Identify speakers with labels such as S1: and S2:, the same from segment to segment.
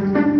S1: Thank you.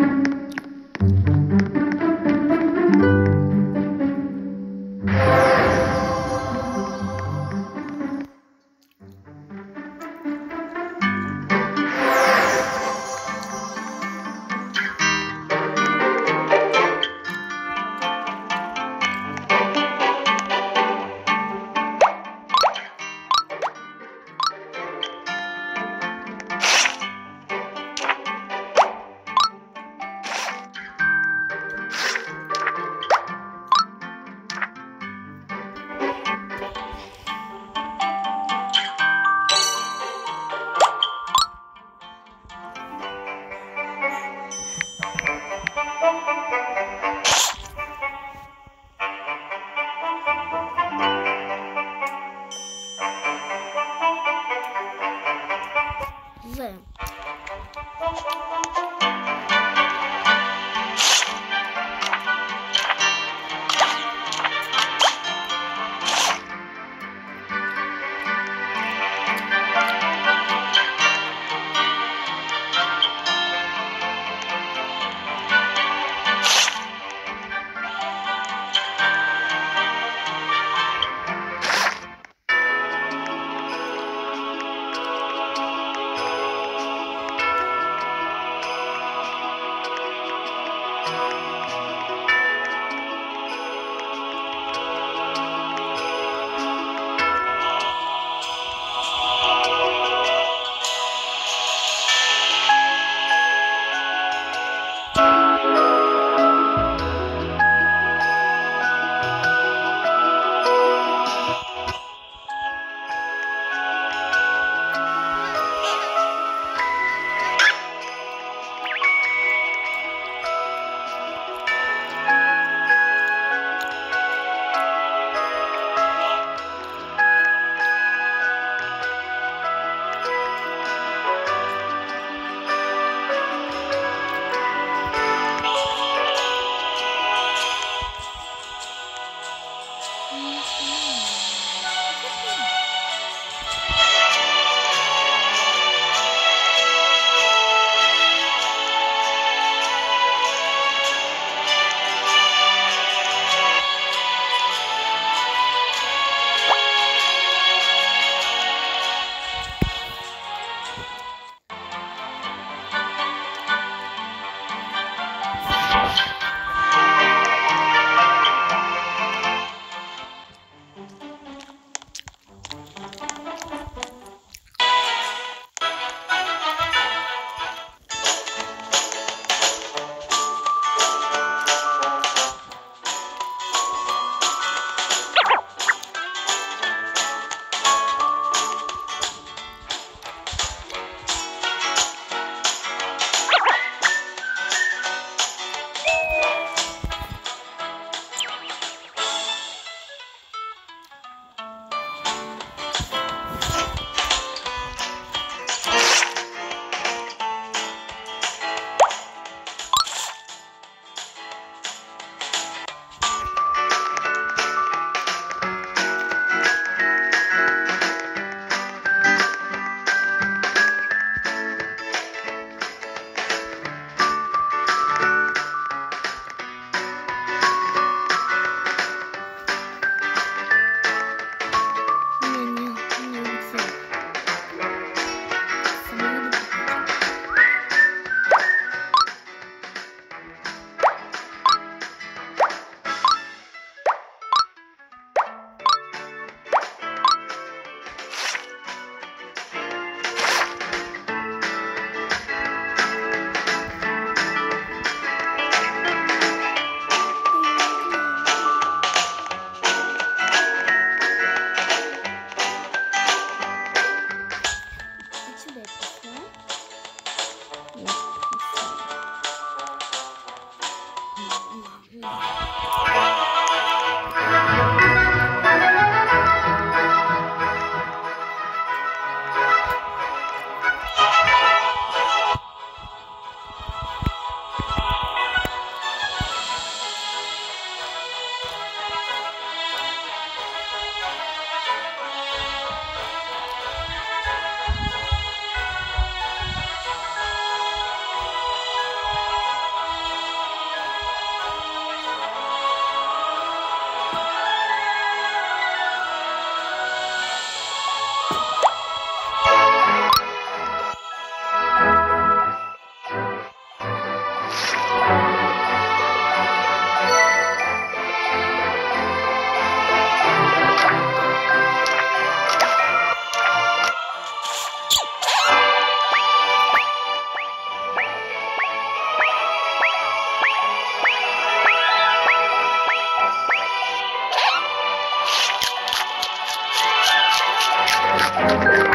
S1: Thank you.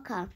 S1: bakar